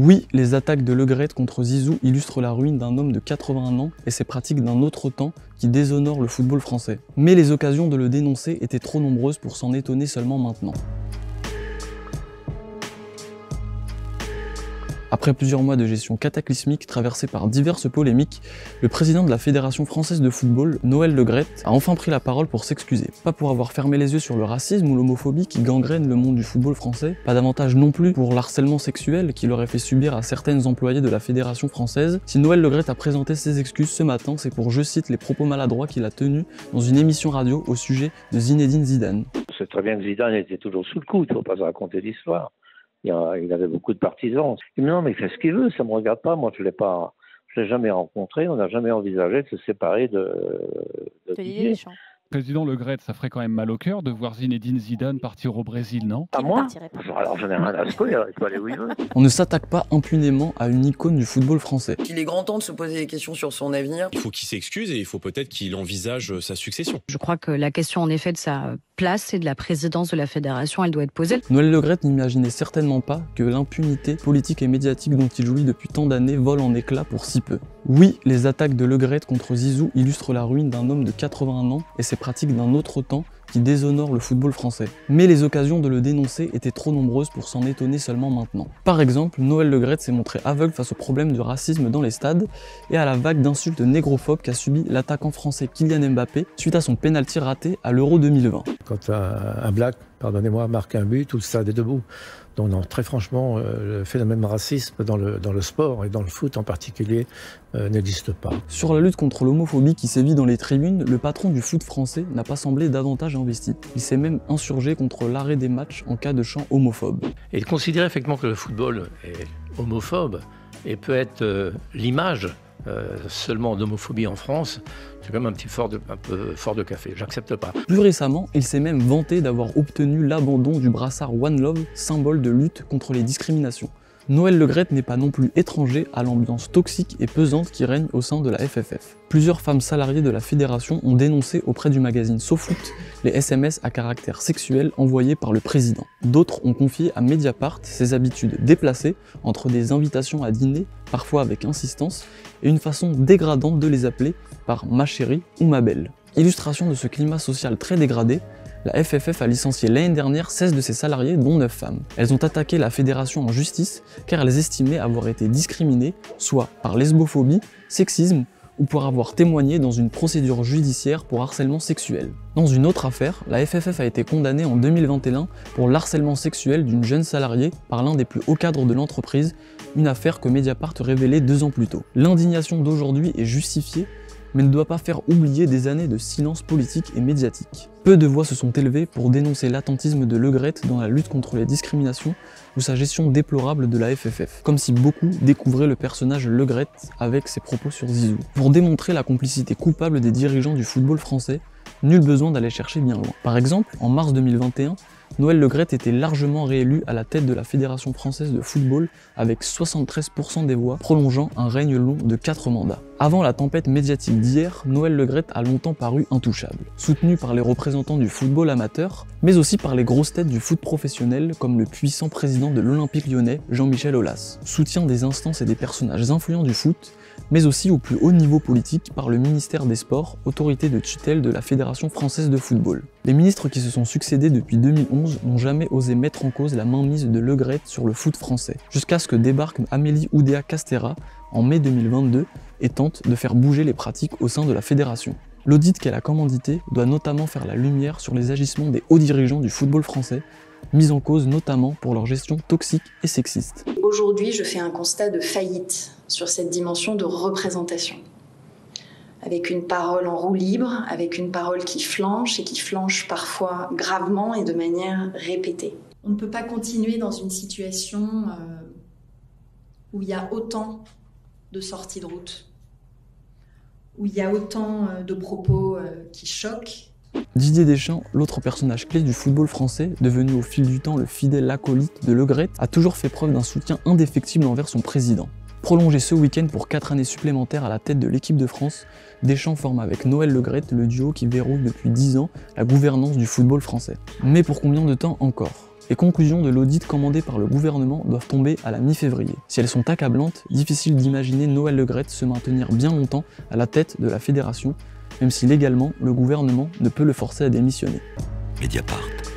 Oui, les attaques de Le Gret contre Zizou illustrent la ruine d'un homme de 81 ans et ses pratiques d'un autre temps qui déshonorent le football français. Mais les occasions de le dénoncer étaient trop nombreuses pour s'en étonner seulement maintenant. Après plusieurs mois de gestion cataclysmique traversée par diverses polémiques, le président de la Fédération française de football, Noël Le a enfin pris la parole pour s'excuser. Pas pour avoir fermé les yeux sur le racisme ou l'homophobie qui gangrènent le monde du football français, pas davantage non plus pour l'harcèlement sexuel qu'il aurait fait subir à certaines employées de la Fédération française. Si Noël Le a présenté ses excuses ce matin, c'est pour, je cite, les propos maladroits qu'il a tenus dans une émission radio au sujet de Zinedine Zidane. C'est très bien que Zidane était toujours sous le coup, il ne faut pas raconter l'histoire il, avait beaucoup de partisans. Il me dit non, mais il fait ce qu'il veut, ça ne me regarde pas. Moi, je ne l'ai pas, je l'ai jamais rencontré. On n'a jamais envisagé de se séparer de, de, Didier. Président Le Gret, ça ferait quand même mal au cœur de voir Zinedine Zidane partir au Brésil, non? À moi? Alors j'en ai rien à secouer, il peut aller où il veut. On ne s'attaque pas impunément à une icône du football français. Il est grand temps de se poser des questions sur son avenir. Il faut qu'il s'excuse et il faut peut-être qu'il envisage sa succession. Je crois que la question en effet de sa place et de la présidence de la fédération, elle doit être posée. Noël Le n'imaginait certainement pas que l'impunité politique et médiatique dont il jouit depuis tant d'années vole en éclats pour si peu. Oui, les attaques de Le contre Zizou illustrent la ruine d'un homme de 81 ans et ses pratiques d'un autre temps qui déshonore le football français. Mais les occasions de le dénoncer étaient trop nombreuses pour s'en étonner seulement maintenant. Par exemple, Noël Le s'est montré aveugle face au problème du racisme dans les stades et à la vague d'insultes négrophobes qu'a subi l'attaquant français Kylian Mbappé suite à son pénalty raté à l'Euro 2020. Quand un, black, pardonnez-moi, marque un but, tout le stade est debout. Donc non, très franchement, euh, le phénomène racisme dans le, dans le sport et dans le foot en particulier euh, n'existe pas. Sur la lutte contre l'homophobie qui sévit dans les tribunes, le patron du foot français n'a pas semblé davantage investi. Il s'est même insurgé contre l'arrêt des matchs en cas de chant homophobe. Et il considère effectivement que le football est homophobe et peut être euh, l'image seulement d'homophobie en France, c'est quand même un petit fort de, fort de café, j'accepte pas. Plus récemment, il s'est même vanté d'avoir obtenu l'abandon du brassard One Love, symbole de lutte contre les discriminations. Noël Le n'est pas non plus étranger à l'ambiance toxique et pesante qui règne au sein de la FFF. Plusieurs femmes salariées de la fédération ont dénoncé auprès du magazine SoFoot les SMS à caractère sexuel envoyés par le président. D'autres ont confié à Mediapart ses habitudes déplacées entre des invitations à dîner, parfois avec insistance, et une façon dégradante de les appeler par ma chérie ou ma belle. Illustration de ce climat social très dégradé, la FFF a licencié l'année dernière 16 de ses salariés, dont 9 femmes. Elles ont attaqué la fédération en justice car elles estimaient avoir été discriminées, soit par lesbophobie, sexisme ou pour avoir témoigné dans une procédure judiciaire pour harcèlement sexuel. Dans une autre affaire, la FFF a été condamnée en 2021 pour l'harcèlement sexuel d'une jeune salariée par l'un des plus hauts cadres de l'entreprise, une affaire que Mediapart révélait deux ans plus tôt. L'indignation d'aujourd'hui est justifiée mais ne doit pas faire oublier des années de silence politique et médiatique. Peu de voix se sont élevées pour dénoncer l'attentisme de Le dans la lutte contre les discriminations ou sa gestion déplorable de la FFF, comme si beaucoup découvraient le personnage Le avec ses propos sur Zizou. Pour démontrer la complicité coupable des dirigeants du football français, nul besoin d'aller chercher bien loin. Par exemple, en mars 2021, Noël Le était largement réélu à la tête de la Fédération française de football avec 73% des voix, prolongeant un règne long de 4 mandats. Avant la tempête médiatique d'hier, Noël Le a longtemps paru intouchable, soutenu par les représentants du football amateur, mais aussi par les grosses têtes du foot professionnel comme le puissant président de l'Olympique lyonnais, Jean-Michel Aulas. Soutien des instances et des personnages influents du foot, mais aussi au plus haut niveau politique par le ministère des Sports, autorité de tutelle de la Fédération française de football. Les ministres qui se sont succédés depuis 2011 n'ont jamais osé mettre en cause la mainmise de Le Gret sur le foot français, jusqu'à ce que débarque Amélie Oudéa Castera en mai 2022 et tente de faire bouger les pratiques au sein de la fédération. L'audit qu'elle a commandité doit notamment faire la lumière sur les agissements des hauts dirigeants du football français, mis en cause notamment pour leur gestion toxique et sexiste. Aujourd'hui, je fais un constat de faillite sur cette dimension de représentation. Avec une parole en roue libre, avec une parole qui flanche et qui flanche parfois gravement et de manière répétée. On ne peut pas continuer dans une situation euh, où il y a autant de sorties de route, où il y a autant euh, de propos euh, qui choquent Didier Deschamps, l'autre personnage clé du football français, devenu au fil du temps le fidèle acolyte de Le a toujours fait preuve d'un soutien indéfectible envers son président. Prolongé ce week-end pour 4 années supplémentaires à la tête de l'équipe de France, Deschamps forme avec Noël Le le duo qui verrouille depuis 10 ans la gouvernance du football français. Mais pour combien de temps encore? Les conclusions de l'audit commandé par le gouvernement doivent tomber à la mi-février. Si elles sont accablantes, difficile d'imaginer Noël Legrette se maintenir bien longtemps à la tête de la fédération, même si légalement le gouvernement ne peut le forcer à démissionner. Mediapart.